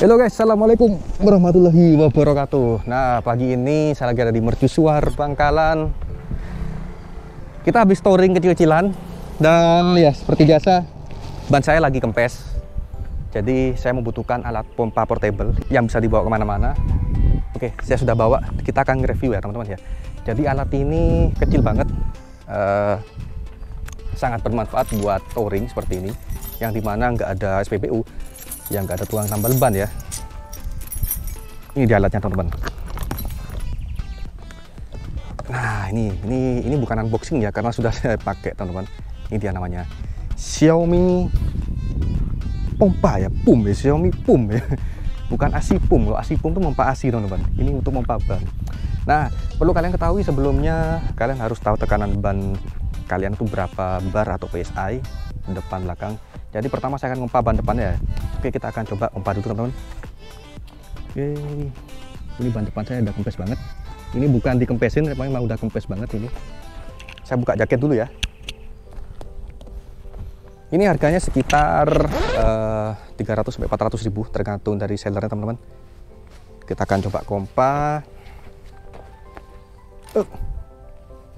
Halo guys, Assalamualaikum. Warahmatullahi wabarakatuh. Nah, pagi ini saya lagi ada di mercusuar Bangkalan Kita habis touring kecil-kecilan. Dan ya, seperti biasa Ban saya lagi kempes. Jadi saya membutuhkan alat pompa portable Yang bisa dibawa ke mana-mana. Oke, saya sudah bawa. Kita akan review ya teman-teman ya. Jadi alat ini kecil banget. Uh, Sangat bermanfaat buat touring seperti ini. Yang di mana nggak ada SPBU yang nggak ada tuang tambal ban ya. Ini dia alatnya teman-teman. Nah ini ini ini bukan unboxing ya karena sudah saya pakai teman-teman. Ini dia namanya Xiaomi pompa ya pum ya Xiaomi pum ya. Bukan asi pum loh asi pum itu pompa asi teman-teman. Ini untuk pompa ban. Nah perlu kalian ketahui sebelumnya kalian harus tahu tekanan ban kalian itu berapa bar atau PSI depan belakang jadi pertama saya akan ngompa ban depannya ya. Oke kita akan coba ngompa dulu teman-teman. Oke ini ban depan saya udah kempes banget. Ini bukan dikempesin, memang udah kempes banget ini. Saya buka jaket dulu ya. Ini harganya sekitar uh, 300 sampai 400 ribu tergantung dari sellernya teman-teman. Kita akan coba kompa.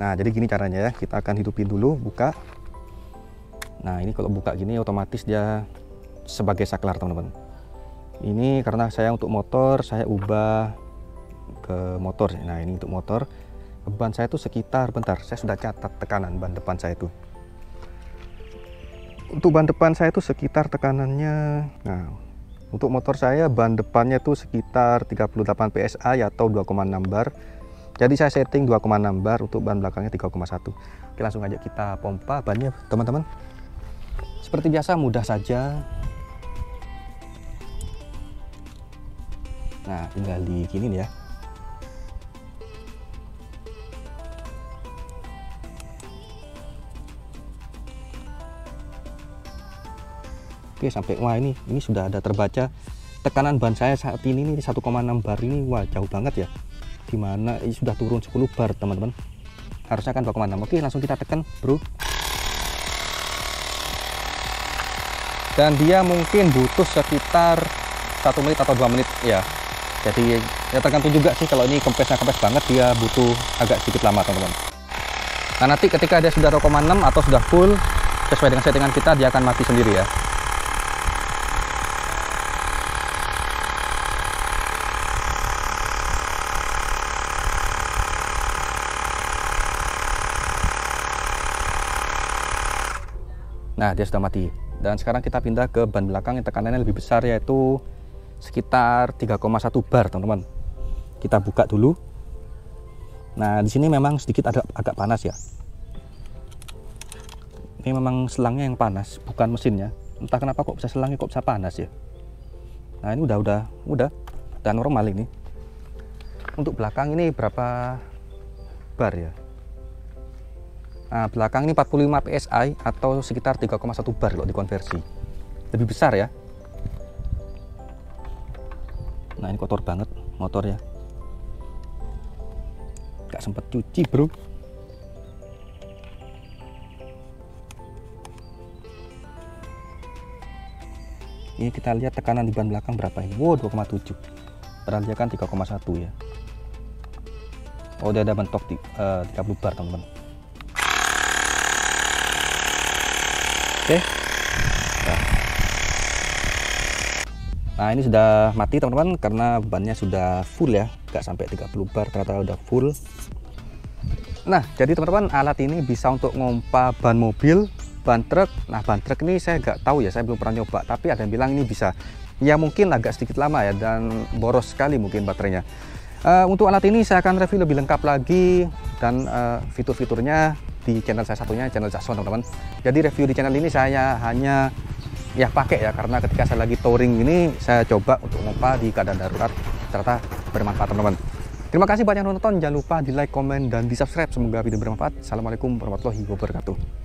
Nah jadi gini caranya ya, kita akan hidupin dulu, buka. Nah ini kalau buka gini otomatis dia sebagai saklar teman-teman. Ini karena saya untuk motor saya ubah ke motor. Nah ini untuk motor ban saya itu sekitar bentar saya sudah catat tekanan ban depan saya itu. Untuk ban depan saya itu sekitar tekanannya. Nah untuk motor saya ban depannya itu sekitar 38 psi atau 2,6 bar. Jadi saya setting 2,6 bar untuk ban belakangnya 3,1. Oke langsung aja kita pompa bannya teman-teman. Seperti biasa mudah saja. Nah, tinggal di gini ya. Oke, sampai wah ini ini sudah ada terbaca tekanan ban saya saat ini ini 1,6 bar ini wah jauh banget ya. Di mana ini sudah turun 10 bar, teman-teman. Harusnya kan 2,6. Oke, langsung kita tekan, Bro. Dan dia mungkin butuh sekitar satu menit atau dua menit ya. Jadi ya tergantung juga sih kalau ini kempesnya kempes banget dia butuh agak sedikit lama teman-teman. Nah nanti ketika dia sudah 0,6 atau sudah full sesuai dengan settingan kita dia akan mati sendiri ya. Nah, dia sudah mati dan sekarang kita pindah ke ban belakang yang tekanannya lebih besar yaitu sekitar 3,1 bar teman-teman. Kita buka dulu. Nah di sini memang sedikit agak, agak panas ya. Ini memang selangnya yang panas bukan mesinnya entah kenapa kok bisa selangnya kok bisa panas ya. Nah ini udah udah udah dan normal ini. Untuk belakang ini berapa bar ya Nah, belakang ini 45 PSI atau sekitar 3,1 bar kalau dikonversi. Lebih besar ya. Nah, ini kotor banget motor ya. Gak sempet cuci, Bro. Ini kita lihat tekanan di ban belakang berapa ini. Wow, 2,7. Padahal dia kan 3,1 ya. Oh, dia ada mentok di, uh, 30 bar, teman-teman. Oke. Nah. ini sudah mati teman-teman karena bannya sudah full ya, nggak sampai 30 bar ternyata udah full. Nah, jadi teman-teman alat ini bisa untuk ngompa ban mobil, ban truk. Nah, ban truk ini saya nggak tahu ya, saya belum pernah nyoba, tapi ada yang bilang ini bisa. Ya mungkin agak sedikit lama ya dan boros sekali mungkin baterainya. Uh, untuk alat ini saya akan review lebih lengkap lagi dan uh, fitur-fiturnya di channel saya satunya channel Jackson teman-teman. Jadi review di channel ini saya hanya ya pakai ya karena ketika saya lagi touring ini saya coba untuk ngompa di keadaan darurat ternyata bermanfaat teman-teman. Terima kasih banyak nonton. Jangan lupa di like komen dan di subscribe. Semoga video bermanfaat. Assalamualaikum warahmatullahi wabarakatuh